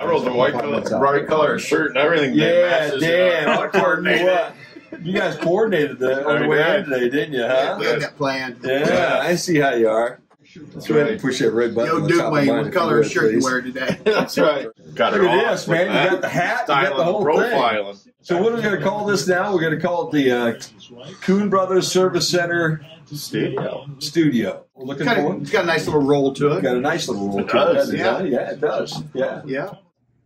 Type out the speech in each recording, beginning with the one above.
I rolled the white color, bright color shirt and everything. Yeah, damn. I'll tell you what. You guys coordinated the on the way in today, didn't you? Yeah, Huh? we had that planned. Yeah, I see how you are. Let's go ahead and push that red button. Yo, on Duke Wayne, what color you would, shirt you please. wear today? That's right. Got Look it at this, man. You got the hat, you got the Styling, whole thing. So what are we going to call this now? We're going to call it the uh, Kuhn Brothers Service Center Studio. Studio. We're looking Kind for of, it's got a nice little roll to it. Got a nice little roll It to does, it? yeah. Yeah, it does. Yeah. Yeah.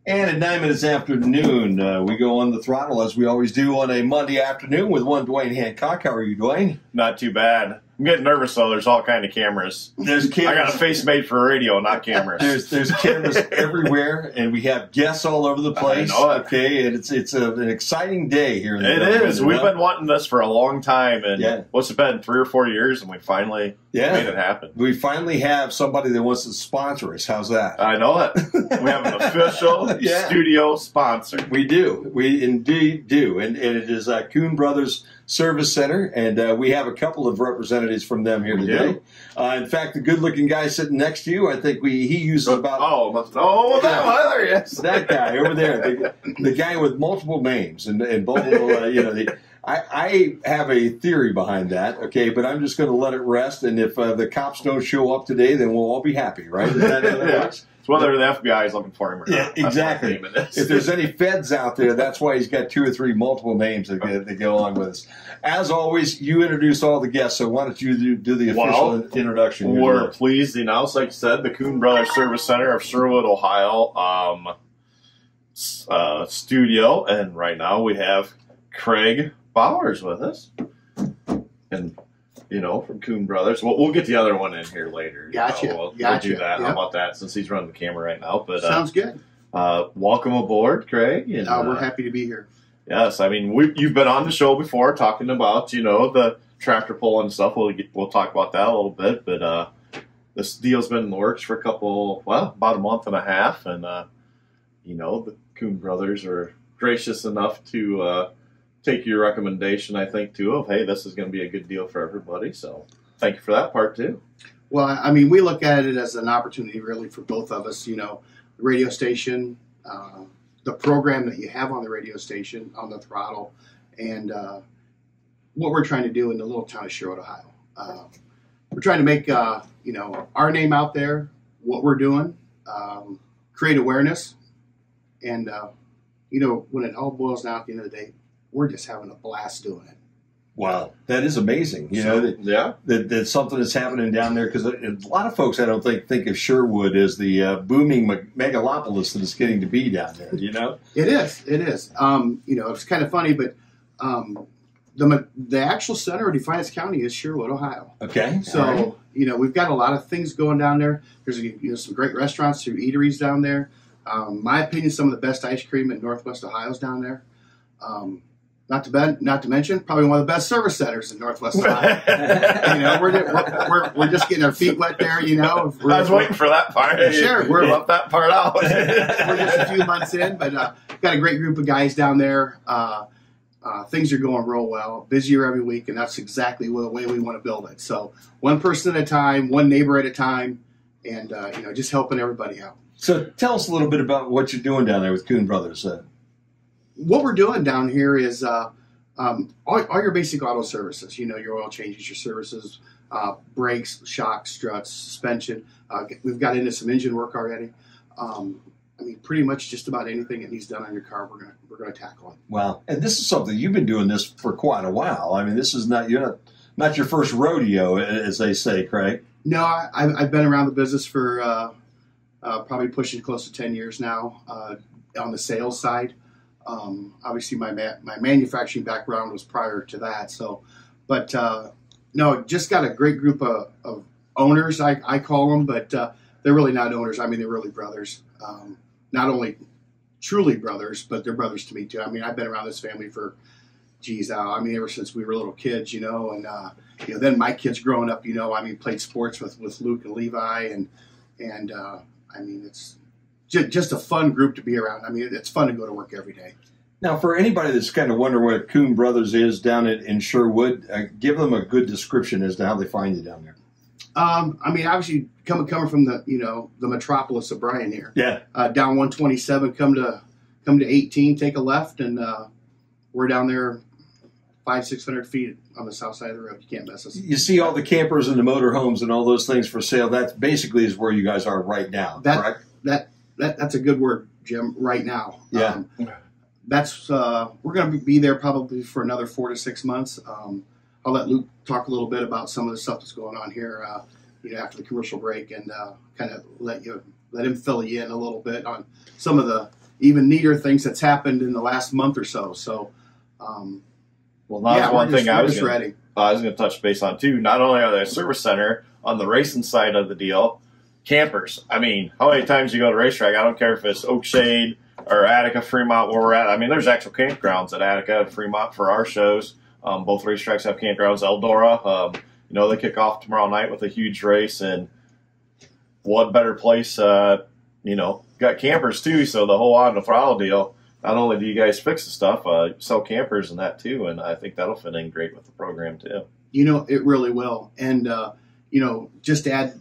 And at nine minutes after noon, uh, we go on the throttle as we always do on a Monday afternoon with one Dwayne Hancock. How are you, Dwayne? Not too bad. I'm getting nervous though. There's all kind of cameras. There's cameras. I got a face made for radio, not cameras. There's there's cameras everywhere, and we have guests all over the place. know it. Okay, and it's it's a, an exciting day here. In the It is. We've been wanting this for a long time, and Yeah. what's it been? Three or four years, and we finally Yeah. made it happen. We finally have somebody that wants to sponsor us. How's that? I know it. We have an official Yeah. studio sponsor. We do. We indeed do. And, and it is uh, Kuhn Brothers Service Center. And uh, we have a couple of representatives from them here today. Uh, in fact, the good looking guy sitting next to you, I think we he uses about oh, oh, that one there, yes. that guy over there, the, the guy with multiple names and, and multiple, uh, you know, the, I, I have a theory behind that, okay, but I'm just going to let it rest. And if uh, the cops don't show up today, then we'll all be happy, right? Is that how that works? It's whether the FBI is looking for him or Yeah, not. That's exactly. what the name if there's any feds out there, that's why he's got two or three multiple names that, go- that go along with us. As always, you introduce all the guests, so why don't you do, do the official Well, introduction? We're pleased to announce, like I said, the Kuhn Brothers Service Center of Sherwood, Ohio um, uh, studio. And right now we have Craig Bowers with us. And, you know, from Kuhn Brothers. We'll, we'll get the other one in here later. you Gotcha, know. We'll, gotcha, we'll do that. yep. How about that since he's running the camera right now? But uh, Sounds good. uh, welcome aboard, Craig. And, Uh, we're uh, happy to be here. Yes, I mean we, you've been on the show before talking about you know the tractor pull and stuff. We'll get, we'll talk about that a little bit, but uh, this deal's been in the works for a couple, well, about a month and a half, and uh, you know the Kuhn brothers are gracious enough to uh, take your recommendation. I think too of hey, this is going to be a good deal for everybody. So thank you for that part too. Well, I mean, we look at it as an opportunity, really, for both of us. You know, the radio station, uh, the program that you have on the radio station, on the throttle, and uh, what we're trying to do in the little town of Sherwood, Ohio. Uh, we're trying to make, uh, you know, our name out there, what we're doing, um, create awareness, and uh, you know, when it all boils down at the end of the day, we're just having a blast doing it. Wow, that is amazing. You know, that, yeah, that, that something is happening down there because a lot of folks I don't think think of Sherwood as the uh, booming megalopolis that it's getting to be down there. You know, It is. It is. Um, you know, it's kind of funny, but um, the the actual center of Defiance County is Sherwood, Ohio. okay. So all right. you know, we've got a lot of things going down there. There's you know some great restaurants, some eateries down there. Um, my opinion, some of the best ice cream in Northwest Ohio is down there. Um, not to ben, not to mention, probably one of the best service centers in Northwest Ohio. you know, we're, we're, we're, we're just getting our feet wet there. You know, we're, I was waiting for that part. Sure, we're- left that part out. we're just a few months in, but uh, got a great group of guys down there. Uh, uh, things are going real well, busier every week, and that's exactly the way we want to build it. So one person at a time, one neighbor at a time, and uh, you know, just helping everybody out. So tell us a little bit about what you're doing down there with Kuhn Brothers. Uh, What we're doing down here is uh, um, all, all your basic auto services. You know, your oil changes, your services, uh, brakes, shocks, struts, suspension. Uh, we've got into some engine work already. Um, I mean, pretty much just about anything that needs done on your car, we're gonna we're gonna tackle it. Wow. And this is something you've been doing this for quite a while. I mean, this is not you're not not your first rodeo, as they say, Craig. No, I, I've I've been around the business for uh, uh, probably pushing close to ten years now uh, on the sales side. Um, obviously, my ma- my manufacturing background was prior to that. So, but uh, no, just got a great group of, of owners. I, I call them, but uh, they're really not owners. I mean, they're really brothers. Um, not only truly brothers, but they're brothers to me too. I mean, I've been around this family for, geez, uh, I mean, ever since we were little kids, you know, and uh, you know, then my kids growing up, you know, I mean, played sports with, with Luke and Levi, and and uh, I mean, it's just, just a fun group to be around. I mean, it's fun to go to work every day. Now, for anybody that's kind of wondering what Kuhn Brothers is down at, in Sherwood, uh, give them a good description as to how they find you down there. Um, I mean, obviously coming coming from the you know the metropolis of Bryan here, Yeah. uh, down 127, come to come to 18, take a left, and uh, we're down there five six hundred feet on the south side of the road. You can't mess us. You see all the campers and the motorhomes and all those things for sale. That basically is where you guys are right now, That- correct? That that that's a good word, Jim. Right now, Yeah. Um, that's uh, we're going to be there probably for another four to six months. Um, I'll let Luke talk a little bit about some of the stuff that's going on here, uh, you know, after the commercial break, and uh, kind of let you let him fill you in a little bit on some of the even neater things that's happened in the last month or so. So, um, Well, that's yeah, one thing just, I was gonna, ready. I was going to touch base on too. Not only are they a service center on the racing side of the deal, campers. I mean, how many times you go to racetrack? I don't care if it's Oakshade or Attica, Fremont, where we're at. I mean, there's actual campgrounds at Attica and Fremont for our shows. Um, both racetracks have campgrounds. Eldora, um, you know, they kick off tomorrow night with a huge race, and what better place? Uh, you know, got campers too. So the whole on the throttle deal. Not only do you guys fix the stuff, uh, sell campers and that too, and I think that'll fit in great with the program too. You know, it really will. And, uh, you know, just add,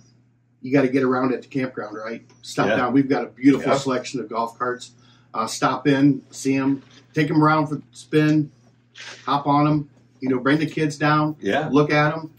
you got to get around at the campground, right? Stop Yeah. down. We've got a beautiful Yeah. selection of golf carts. Uh, stop in, see them, take them around for spin, hop on them, you know, bring the kids down, Yeah. look at them,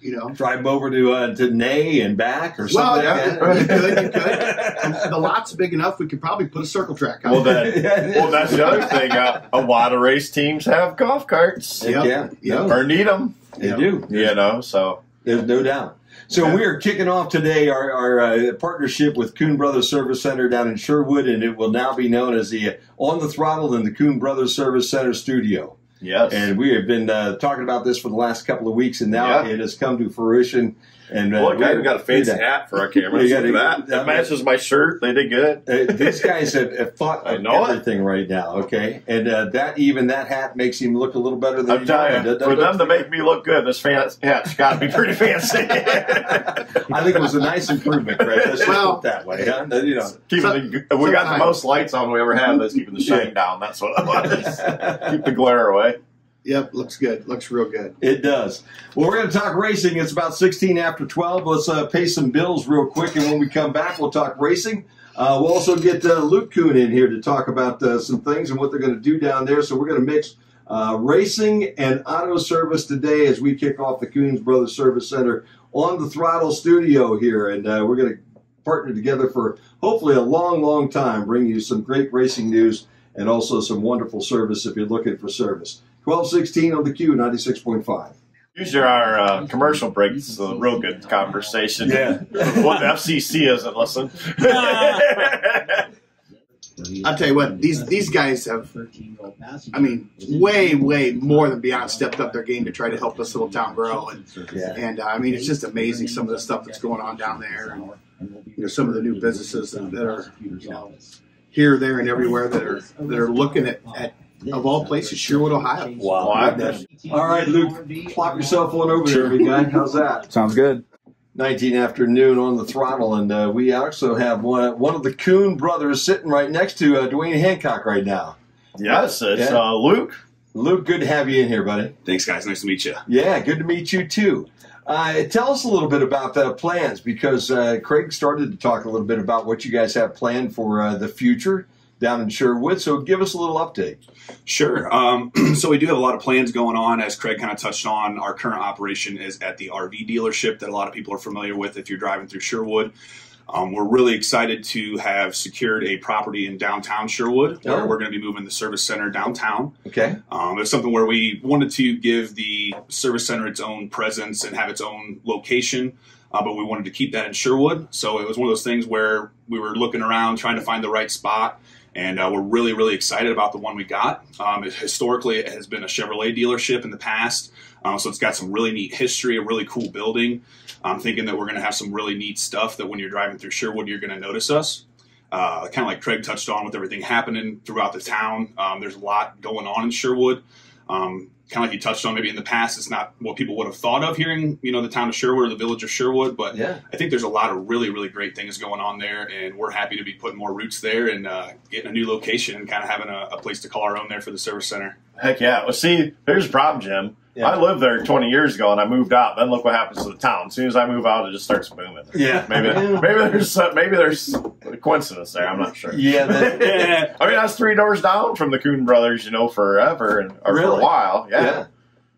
you know. Drive them over to uh, to Ney and back or Well, something yeah, you could, you could. The lot's big enough, we could probably put a circle track out. Well, Yeah. well, that's the other thing. Uh, a lot of race teams have golf carts Yep. yeah. Yep. Or need them. they Yeah. do. You know, so There's no doubt. So Yeah. we are kicking off today our, our uh, partnership with Kuhn Brothers Service Center down in Sherwood, and it will now be known as the On the Throttle in the Kuhn Brothers Service Center studio. yes, And we have been uh, talking about this for the last couple of weeks, and now Yeah. it has come to fruition. And uh, Look, I even got a fancy hat for our camera. Look at that. It matches my shirt. They did good. Uh, these guys have, have thought I of know it. everything right now, okay? And uh, that even that hat makes him look a little better than I'm telling you, for them to make me look good, this fan- hat's got to be pretty fancy. I think it was a nice improvement, Craig. Let's Well- that way. Huh? You know. keeping the, we got the most lights on we ever had. That's keeping the shine down. That's what it was. Keep the glare away. Yep, looks good. Looks real good. It does. Well, we're going to talk racing. It's about 16 after 12. Let's uh, pay some bills real quick, and when we come back, we'll talk racing. Uh, we'll also get uh, Luke Kuhn in here to talk about uh, some things and what they're going to do down there. So we're going to mix uh, racing and auto service today as we kick off the Kuhns Brothers Service Center on the Throttle Studio here, and uh, we're going to partner together for hopefully a long, long time, bring you some great racing news and also some wonderful service if you're looking for service. 1216 on the Q, 96.5. Usually our uh, commercial breaks is a real good conversation. Yeah. What the FCC isn't listen. I'll tell you what, these these guys have, I mean, way, way more than beyond stepped up their game to try to help this little town grow. And, Yeah. and uh, I mean, it's just amazing some of the stuff that's going on down there. And, you know, some of the new businesses that, that are, you know, here, there, and everywhere that are that are looking at, at of all places, Sherwood, Ohio. Wow. Wow. All right, Luke, plop yourself on over there, big guy. How's that? Sounds good. 19 afternoon on the throttle, and uh, we also have one, one of the Kuhn brothers sitting right next to uh, Dwayne Hancock right now. yes, it's Yeah. uh, Luke. Luke, good to have you in here, buddy. Thanks, guys. Nice to meet you. Yeah, good to meet you too. Uh, tell us a little bit about the plans because uh, Craig started to talk a little bit about what you guys have planned for uh, the future down in Sherwood. So give us a little update. Sure. Um, so we do have a lot of plans going on. As Craig kind of touched on, our current operation is at the RV dealership that a lot of people are familiar with if you're driving through Sherwood. Um, we're really excited to have secured a property in downtown Sherwood where Oh. we're going to be moving the service center downtown. Okay. Um, it's something where we wanted to give the service center its own presence and have its own location, uh, but we wanted to keep that in Sherwood. So it was one of those things where we were looking around trying to find the right spot, and uh, we're really, really excited about the one we got. Um, it, historically, it has been a Chevrolet dealership in the past, um, so it's got some really neat history, a really cool building. I'm thinking that we're going to have some really neat stuff that when you're driving through Sherwood, you're going to notice us uh, kind of like Craig touched on with everything happening throughout the town. Um, there's a lot going on in Sherwood. Um, kind of like you touched on, maybe in the past, it's not what people would have thought of hearing, you know, the town of Sherwood or the village of Sherwood. But Yeah. I think there's a lot of really, really great things going on there, and we're happy to be putting more roots there and uh, getting a new location and kind of having a, a place to call our own there for the service center. Heck yeah. Well, see, here's the problem, Jim. Yeah. I lived there 20 years ago and I moved out. Then look what happens to the town. As soon as I move out, it just starts booming. Yeah. Maybe Yeah. maybe there's some- maybe there's a coincidence there. I'm not sure. Yeah, that, I mean, I was three doors down from the Kuhn Brothers, you know, forever and or for a while. Yeah, yeah.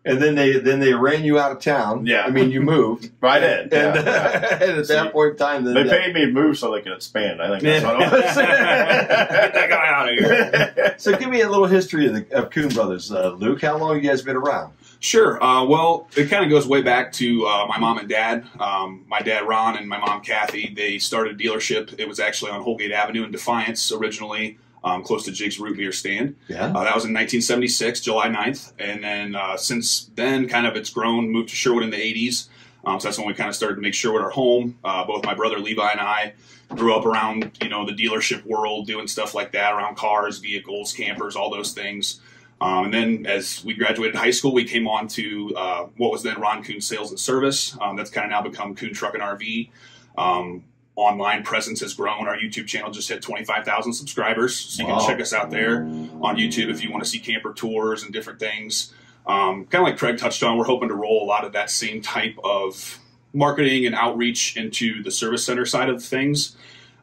And then they then they ran you out of town. Yeah. I mean, you moved. I did. And, Yeah, yeah. and at that point in time, then They yeah. paid me to move so they could expand. I think that's what it was. Get that guy out of here. So give me a little history of the of Kuhn Brothers, uh, Luke. How long have you guys been around? Sure. Uh, well, it kind of goes way back to uh, my mom and dad. Um, my dad Ron and my mom Kathy. They started a dealership. It was actually on Holgate Avenue in Defiance originally, um, close to Jig's Root Beer Stand. Yeah. Uh, that was in 1976, July 9th. And then uh, since then, kind of it's grown, moved to Sherwood in the 80s. Um, so that's when we kind of started to make Sherwood our home. Uh, both my brother Levi and I grew up around, you know, the dealership world, doing stuff like that around cars, vehicles, campers, all those things. Um, and then as we graduated high school, we came on to uh, what was then Ron Kuhn Sales and Service. Um, that's kind of now become Kuhn Truck and RV. Um, online presence has grown. Our YouTube channel just hit 25,000 subscribers. So you Wow. can check us out there on YouTube if you want to see camper tours and different things. Um, kind of like Craig touched on, we're hoping to roll a lot of that same type of marketing and outreach into the service center side of things.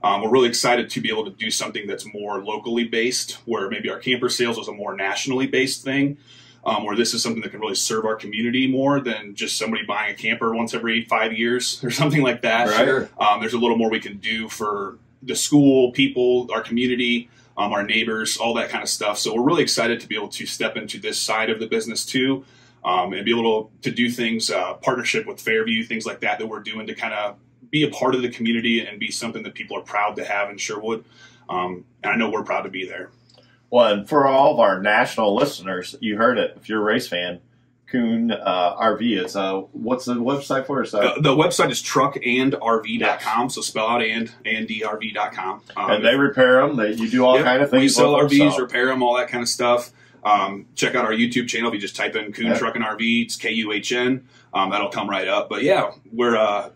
Um, we're really excited to be able to do something that's more locally based, where maybe our camper sales was a more nationally based thing, um, where this is something that can really serve our community more than just somebody buying a camper once every five years or something like that. Sure. Um, there's a little more we can do for the school, people, our community, um, our neighbors, all that kind of stuff. So we're really excited to be able to step into this side of the business too, um, and be able to, to do things, uh, partnership with Fairview, things like that that we're doing to kind of be a part of the community and be something that people are proud to have in Sherwood. Um, and I know we're proud to be there. Well, and for all of our national listeners, you heard it. If you're a race fan, Kuhn uh, RV. is uh, what's the website for? It's, uh, the website is truckandrv.com, so spell out and and drv.com. Um, and they repair them. They, you do all Yep, kind of things. We sell with them, RVs, so- repair them, all that kind of stuff. Um, check out our YouTube channel. If you just type in Kuhn Yeah. Truck and RV, it's K U H N. Um, that'll come right up. But yeah, we're uh,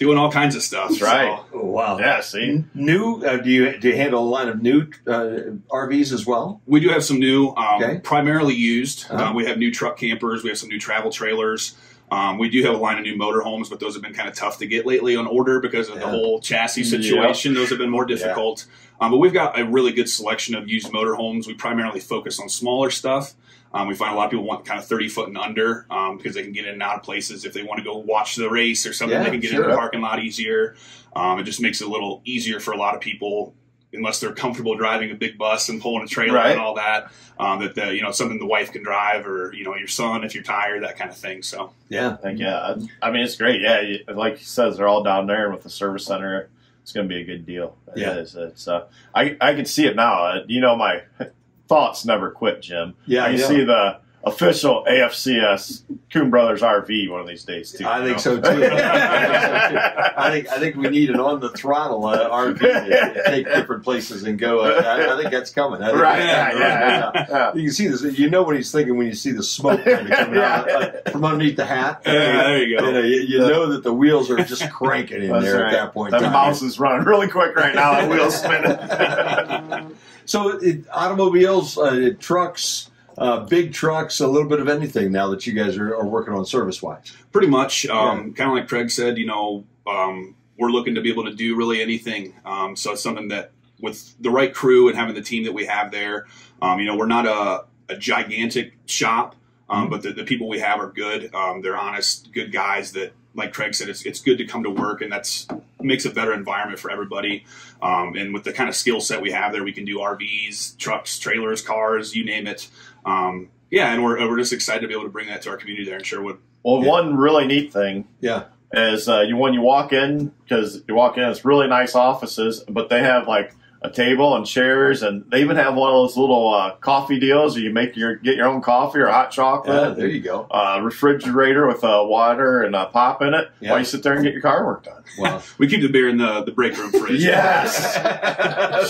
doing all kinds of stuff. That's right. So, Oh, wow. Yeah, see, New? Uh, do you do you handle a line of new uh, RVs as well? we do have some new, um, Okay. primarily used. Uh-huh. Uh, we have new truck campers. We have some new travel trailers. Um, we do have a line of new motorhomes, but those have been kind of tough to get lately on order because of the whole chassis Yeah. situation. Those have been more difficult. Um, but we've got a really good selection of used motorhomes. We primarily focus on smaller stuff. Um, we find a lot of people want kind of 30 foot and under um, because they can get in and out of places. If they want to go watch the race or something, Yeah, they can get sure. in the parking lot easier. Um, it just makes it a little easier for a lot of people unless they're comfortable driving a big bus and pulling a trailer Right. and all that. Um, that the, you know something the wife can drive or you know your son if you're tired that kind of thing. So Yeah. Like, yeah, I mean, it's great. Yeah, like he says, they're all down there with the service center. It's going to be a good deal. It Yeah. is. It's. Uh, I I can see it now. Uh, you know, my thoughts never quit, Jim. Yeah, I can yeah. see the official AFCS Kuhn Brothers RV one of these days too. I think so too. I think so too. I think I think we need an on the throttle uh, RV to take different places and go. Uh, I, I think that's coming. Think Right. that's- Yeah. Yeah. yeah. You can see this. You know what he's thinking when you see the smoke kind of coming out uh, from underneath the hat. Yeah, there you go. You, know, you, you know that the wheels are just cranking in That's there right. at that point. The mouse is running really quick right now. The wheel's spinning. So it, automobiles, uh, trucks, uh, big trucks, a little bit of anything now that you guys are, are working on service wise. pretty much um, kind of like craig said you know um, we're looking to be able to do really anything. Um, so it's something that with the right crew and having the team that we have there um, you know we're not a, a gigantic shop um, but the, the people we have are good. Um, they're honest good guys that like craig said it's, it's good to come to work and that's makes a better environment for everybody um, and with the kind of skill set we have there we can do rvs trucks trailers cars you name it um, yeah and we're, we're just excited to be able to bring that to our community there in sherwood Well, Yeah. one really neat thing Yeah. is uh, you when you walk in because you walk in, it's really nice offices, but they have like a table and chairs, and they even have one of those little uh, coffee deals where you make your get your own coffee or hot Yeah, chocolate. there you go. uh, refrigerator with uh, water and uh, pop in it Yeah. while you sit there and get your car work done. Wow. We keep the beer in the, the break room fridge. Yes.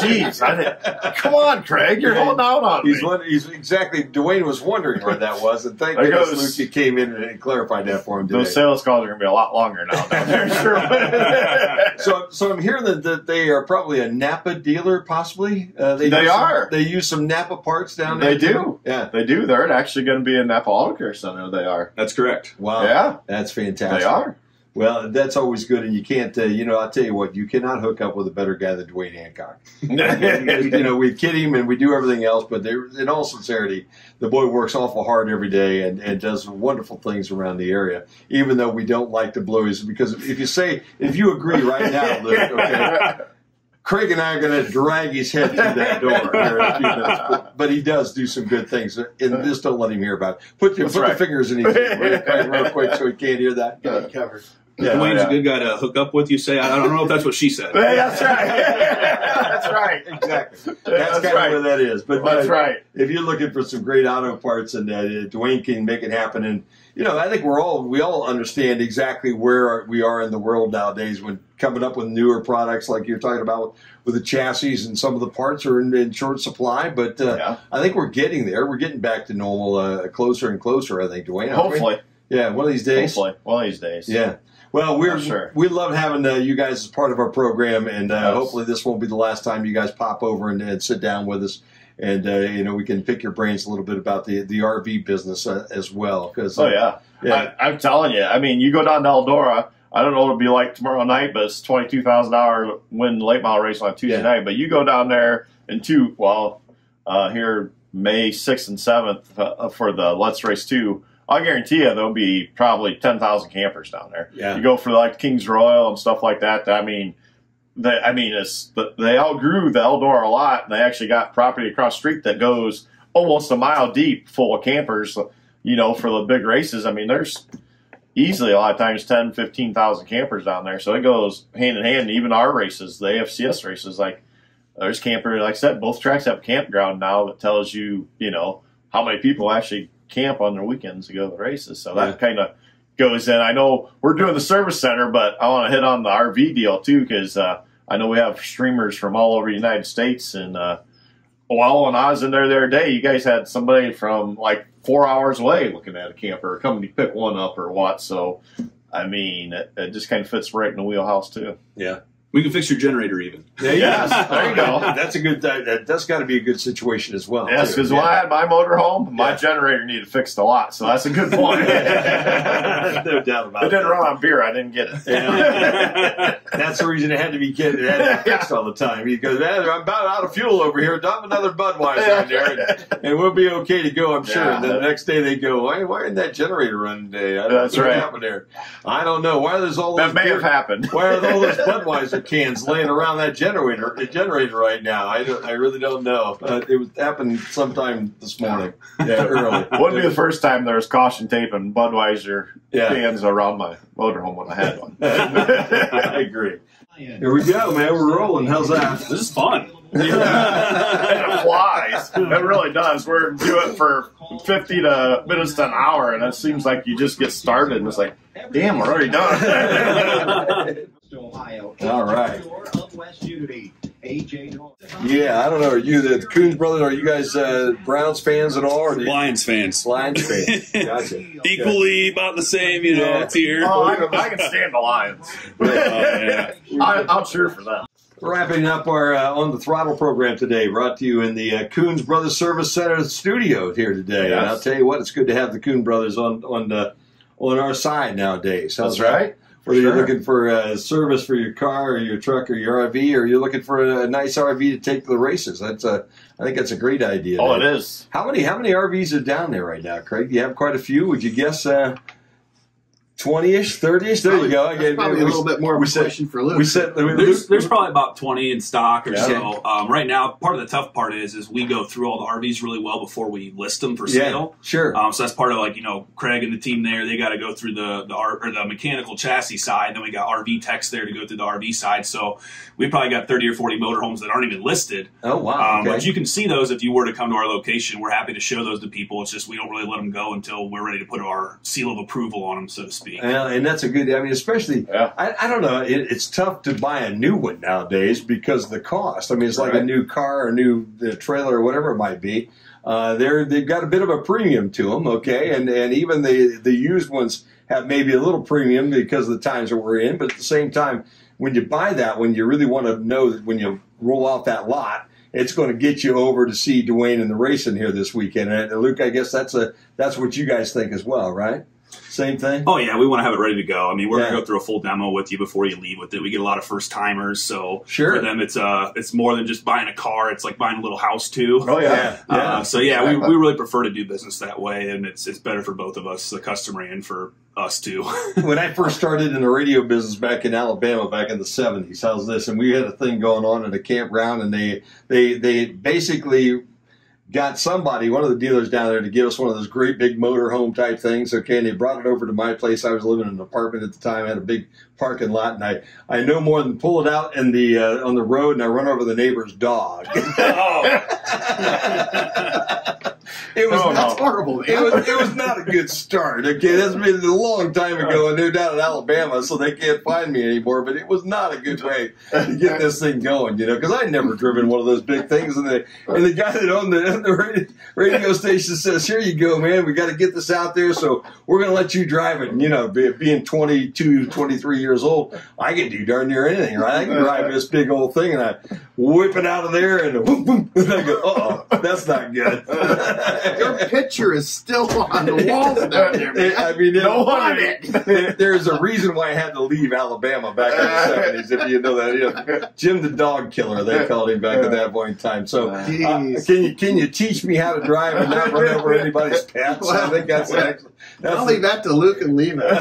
Jeez, I didn't, come on, Craig, you're Yeah. holding out on He's, me. wonder, he's exactly. Dwayne was wondering where that was, and thank There goodness goes- Luke came in and clarified that for him today. Those sales calls are going to be a lot longer now down there. Sure. so, so I'm hearing that, that they are probably a Napa dealer. Dealer, possibly. Uh, They use some- are. they use some Napa parts down there. They do. too? Yeah. They do. They're actually going to be in Napa Auto Care Center. They are. That's correct. Wow. Yeah, That's fantastic. they are. Well, that's always good, and you can't. Uh, you know, I'll tell you what, you cannot hook up with a better guy than Dwayne Hancock. you know, we kid him and we do everything else, but there, in all sincerity, the boy works awful hard every day and, and does wonderful things around the area. Even though we don't like the Blues, because if you say, if you agree right now, Luke, okay, Craig and I are going to drag his head through that door here in a few minutes. But, but he does do some good things, and just don't let him hear about it. Put, the, That's put the fingers in his ear real quick, real quick so he can't hear that. Got it covered. Yeah. Dwayne's yeah. a good guy to hook up with. You say, I don't know if that's what she said. Hey, that's right. that's right. Exactly. That's, That's kind right. of where that is. But That's uh, right. if you're looking for some great auto parts and uh, Dwayne can make it happen, and you know, I think we're all we all understand exactly where we are in the world nowadays when coming up with newer products like you're talking about with the chassis and some of the parts are in, in short supply. But uh, Yeah. I think we're getting there. We're getting back to normal, uh, closer and closer. I think Dwayne. we? Hopefully. yeah, one of these days. Hopefully. One of these days. Yeah. Well, we're sure. we love having uh, you guys as part of our program, and uh, Yes. hopefully this won't be the last time you guys pop over and, and sit down with us, and uh, you know we can pick your brains a little bit about the the RV business uh, as well. Because Oh yeah. yeah, I, I'm telling you. I mean, you go down to Eldora. I don't know what it'll be like tomorrow night, but it's twenty two thousand dollar win late model race on Tuesday Yeah. night. But you go down there in two. Well, uh, here May sixth and seventh uh, for the Let's Race two. I guarantee you there'll be probably ten thousand campers down there. Yeah. You go for like Kings Royal and stuff like that. I mean. They, I mean, it's they outgrew the Eldora a lot, and they actually got property across street that goes almost a mile deep, full of campers. You know, for the big races. I mean, there's easily a lot of times 10, 15,000 campers down there. So it goes hand in hand. Even our races, the AFCS races, like there's camper. Like I said, both tracks have a campground now that tells you, you know, how many people actually camp on their weekends to go to the races. So that Yeah. kind of goes in. I know we're doing the service center, but I want to hit on the RV deal too because uh, I know we have streamers from all over the United States and. Uh, well, when I was in there the other day, you guys had somebody from like four hours away looking at a camper, coming to pick one up or what. So, I mean, it, it just kind of fits right in the wheelhouse too. yeah. We can fix your generator even. There you Yes, there you go. That's a good. That, that- that's got to be a good situation as well. Yes, too. because when I had my motor home, my Yeah. generator needed fixed a lot. So that's a good point. it no doubt about it. It didn't run on beer. I didn't get it. Yeah. That's the reason it had to be get- it had to be fixed all the time. He goes, man, I'm about out of fuel over here. Dump another Budweiser in there, and, and we'll be okay to go, I'm sure. Yeah. And then the next day they go, why, why isn't that generator running today? I don't That's know what happened there. I don't know. Why are there's all those that may beer- have happened. why are all those Budweiser cans laying around that generator the generator right now? I don't, I really don't know. Uh, it was happened sometime this morning. Yeah, early. Wouldn't be the first time there was caution tape and Budweiser Yeah. cans around my motorhome when I had one. I agree. Here we go, man. We're rolling. How's that? This is fun. and it flies. It really does. We're doing it for 50 to minutes to an hour, and it seems like you just get started, and it's like, damn, we're already done. Ohio. All right. Of West Unity. AJ North. Yeah, I don't know. Are you the Kuhns brothers? Are you guys uh, Browns fans at all? Or do you, Lions fans. Lions fans? Gotcha. Equally about the same, you know, Yeah. tier. oh, I, can- I can stand the Lions. yeah. I, I'll cheer for them. Wrapping up our uh, on the throttle program today, brought to you in the uh, Kuhns Brothers Service Center studio here today. And Yes. I'll tell you what, it's good to have the Kuhn brothers on on the on our side nowadays. How's That's that? right. Whether you're looking for a service for your car or your truck or your RV, or you're looking for a, nice RV to take to the races, that's a I think that's a great idea. Oh, it is. How many how many RVs are down there right now, Craig? You have quite a few. Would you guess uh, twenty-ish, thirty-ish? There you go. That's Again, probably we- a little bit more of we a said- question for Luke. We said There's, there's probably about 20 in stock or Yeah. so. Um, right now, part of the tough part is is we go through all the RVs really well before we list them for yeah, sale. sure. Um, so that's part of like you know Craig and the team there. They got to go through the the R, or the mechanical chassis side. Then we got RV techs there to go through the RV side. So we probably got thirty or forty motorhomes that aren't even listed. oh wow. Um, okay. But you can see those if you were to come to our location. We're happy to show those to people. It's just we don't really let them go until we're ready to put our seal of approval on them, so to speak. Well, and that's a good. I mean, especially. Yeah. I, I don't know. It, it's tough to buy a new one nowadays because of the cost. I mean, it's like a new car, or a new uh, trailer, or whatever it might be. Uh, they're they've got a bit of a premium to them, okay, and and even the the used ones have maybe a little premium because of the times that we're in. But at the same time, when you buy that one, you really want to know that when you roll out that lot, it's going to get you over to see Dwayne in the racing here this weekend. And Luke, I guess that's a that's what you guys think as well, right? Same thing. Oh yeah, we want to have it ready to go. I mean, we're Yeah. gonna go through a full demo with you before you leave with it. We get a lot of first timers, so Sure. for them, it's uh, it's more than just buying a car. It's like buying a little house too. Oh yeah. yeah. Uh, so yeah, we, we really prefer to do business that way, and it's it's better for both of us, the customer and for us too. when I first started in the radio business back in Alabama back in the seventies, how's this? And we had a thing going on at a campground, and they they they basically got somebody, one of the dealers down there, to give us one of those great big motorhome type things. Okay, and they brought it over to my place. I was living in an apartment at the time, I had a big parking lot, and I I no more than pull it out in the uh, on the road, and I run over the neighbor's dog. it was Oh, no. That's horrible. Man. it was it was not a good start. Okay, that's been a long time ago, and they're down in Alabama, so they can't find me anymore. But it was not a good way to get this thing going, you know, because I'd never driven one of those big things, and the and the guy that owned the, the radio, radio station says, "Here you go, man. We got to get this out there, so we're going to let you drive it." And, you know, be, being 22, 23 years old, I can do darn near anything, right? I can drive this big old thing, and I whip it out of there, and whoop, whoop, and I go, "Uh oh, that's not good." Your picture is still on the walls down there, man. I mean, it, No wonder. there- there's a reason why I had to leave Alabama back in the seventies. If you know that, you know, Jim the Dog Killer, they called him back at that point in time. So, uh, can you can you teach me how to drive and not run over anybody's pets? I think that's that's, that's I'll leave that to Luke and leave it. I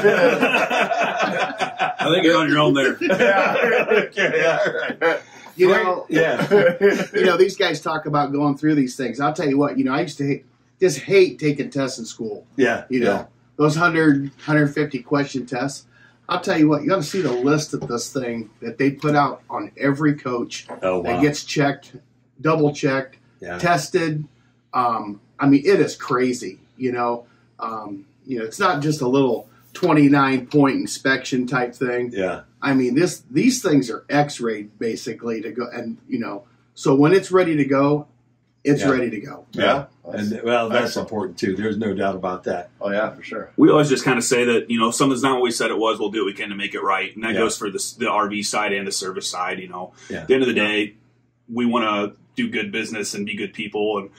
think you're on your own there. Yeah. okay, all right. You know, yeah, you know, these guys talk about going through these things. I'll tell you what, you know, I used to hate, just hate taking tests in school. yeah, You know, yeah. those 100, 150 question tests. I'll tell you what, you got to see the list of this thing that they put out on every coach Oh that gets checked, double checked, yeah, tested. Um, I mean, it is crazy. You know, um, you know, it's not just a little 29 point inspection type thing. yeah, I mean, this these things are X-rayed basically to go, and you know, so when it's ready to go, it's Yeah. ready to go. Yeah. and well, that's Excellent. important too. There's no doubt about that. Oh yeah, for sure. We always just kind of say that you know if something's not what we said it was, we'll do what we can to make it right, and that Yeah. goes for the, the RV side and the service side. You know, Yeah. at the end of the day, we want to do good business and be good people, and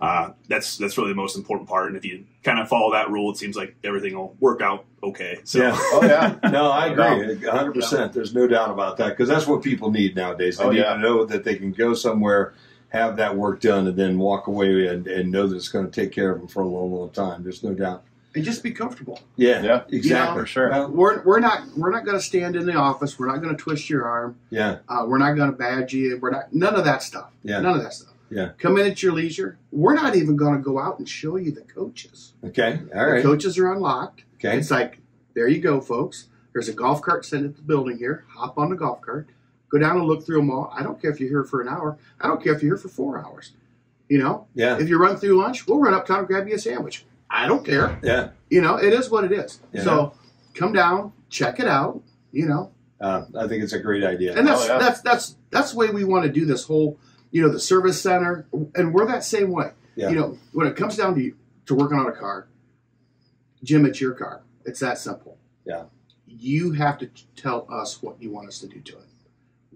uh, that's that's really the most important part. And if you kind of follow that rule, it seems like everything will work out okay. So Yeah. Oh yeah. No, I agree, a hundred percent. There's no doubt about that because that's what people need nowadays. They Oh, need yeah. to know that they can go somewhere, have that work done, and then walk away and, and know that it's going to take care of them for a long, long time. There's no doubt. And just be comfortable. Yeah, Yeah. exactly. for sure. Well, We're, we're not we're not going to stand in the office. We're not going to twist your arm. yeah, Uh, we're not going to badge you. We're not none of that stuff. Yeah. None of that stuff. Yeah. Come in at your leisure. We're not even going to go out and show you the coaches. okay, all The coaches are unlocked. okay, It's like, there you go, folks. There's a golf cart sitting at the building here. Hop on the golf cart. Go down and look through them all. I don't care if you're here for an hour. I don't care if you're here for four hours. You know, yeah, if you run through lunch, we'll run uptown and grab you a sandwich. I don't care. yeah. You know, it is what it is. Yeah. So come down, check it out. You know, Uh, I think it's a great idea. and that's Oh, yeah. that's that's that's the way we want to do this whole. You know, the service center, and we're that same way. Yeah. You know, when it comes down to you, to working on a car, Jim, it's your car. It's that simple. Yeah. You have to tell us what you want us to do to it.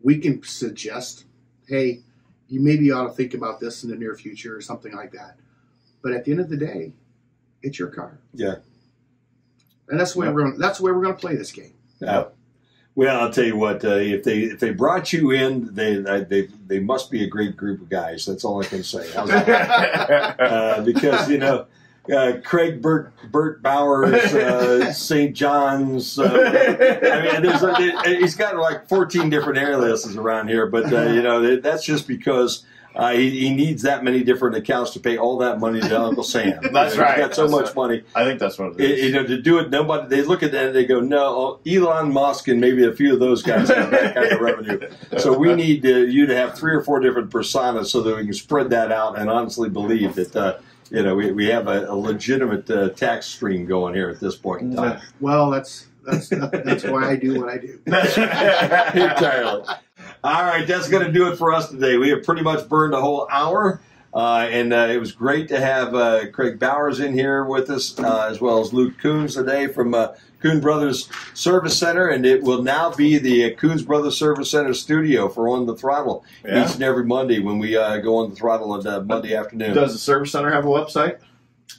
We can suggest, hey, you maybe ought to think about this in the near future or something like that. But at the end of the day, it's your car. Yeah. And that's the way we're going. That's way we're going to play this game. Uh, well, I'll tell you what. Uh, if they if they brought you in, they they they must be a great group of guys. That's all I can say. How's that? uh, because you know. Uh, Craig Bert, Bert Bowers, uh, St. John's. Uh, I mean, there's a, there- he's got like 14 different aliases around here, but uh, you know that- that's just because uh, he, he needs that many different accounts to pay all that money to Uncle Sam. That's He's right. got so That's much right. money. I think that's what it It- is. you know, to do it, nobody. They look at that and they go, "No, Elon Musk and maybe a few of those guys have that kind of revenue." So we need uh, you to have three or four different personas so that we can spread that out and honestly believe that uh, you know we, we have a, a legitimate uh, tax stream going here at this point in time. Well, that's that's that's why I do what I do. Entirely. All right, that's going to do it for us today. We have pretty much burned a whole hour. Uh, and uh, it was great to have uh, Craig Bowers in here with us, uh, as well as Luke Kuhns today from uh, Kuhn Brothers Service Center. And it will now be the uh, Kuhns Brothers Service Center studio for On the Throttle Yeah. each and every Monday when we uh, go on the throttle on uh, Monday afternoon. Does the service center have a website?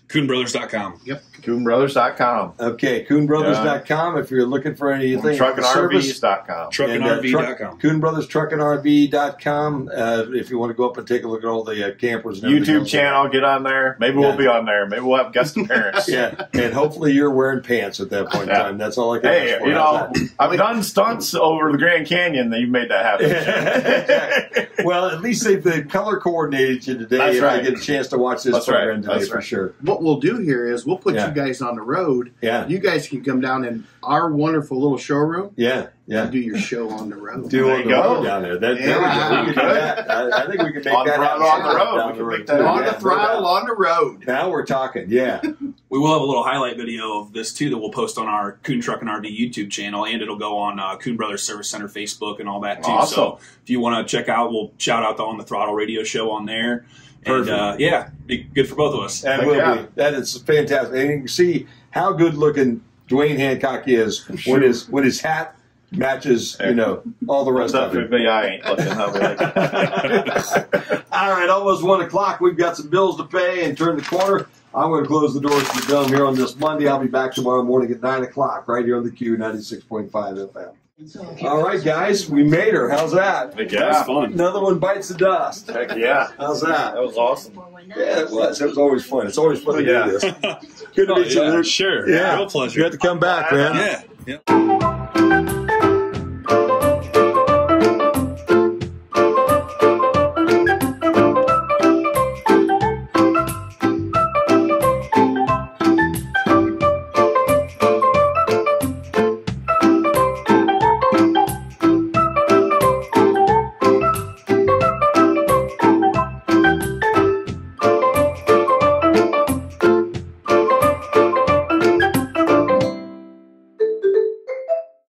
Kuhnbrothers.com. Yep. Kuhnbrothers.com. Okay, kuhnbrothers.com if you're looking for anything. service. TruckandRVs.com. Uh, TruckandRV.com. Kuhn Brothers Truck Uh, if you want to go up and take a look at all the uh, campers and YouTube else. channel, get on there. Maybe Yeah. we'll be on there. Maybe we'll have guest appearance. Yeah, and hopefully you're wearing pants at that point in Yeah. time. That's all I can Hey, ask for. you know, I've done stunts over the Grand Canyon that you made that happen. that? well, at least they've they color coordinated you today. That's if right. I get a chance to watch this That's program right. today That's for right. sure. What we'll do here is we'll put Yeah. you guys on the road. Yeah, You guys can come down in our wonderful little showroom yeah, yeah. and do your show on the road. Do There on the go. road down there. That, there we go. Yeah. We can do that. I, I think we can make On that happen. road, on the road. We can make that on the throttle, on the road. Now we're talking. Yeah. We will have a little highlight video of this too that we'll post on our Kuhn Truck and RV YouTube channel, and it'll go on uh, Kuhn Brothers Service Center Facebook and all that too. Awesome. So if you want to check out, we'll shout out the On the Throttle radio show on there. And Perfect. uh, yeah, be good for both of us. That will yeah. be. That is fantastic. And you can see how good looking Dwayne Hancock is when his when his hat matches, you know, all the rest up of with it. me? I ain't looking. I'll all right, almost one o'clock. We've got some bills to pay and turn the corner. I'm going to close the doors to the dome here on this Monday. I'll be back tomorrow morning at nine o'clock, right here on the Q ninety six point five FM. All right, guys, we made her. How's that? Heck That was yeah. fun. Another one bites the dust. Heck yeah. How's that? That was awesome. Yeah, it was. It was always fun. It's always fun to oh, Yeah. do this. Good to meet you, yeah, Luke. sure. Yeah. Real pleasure. You have to come back, man. Yeah. yeah.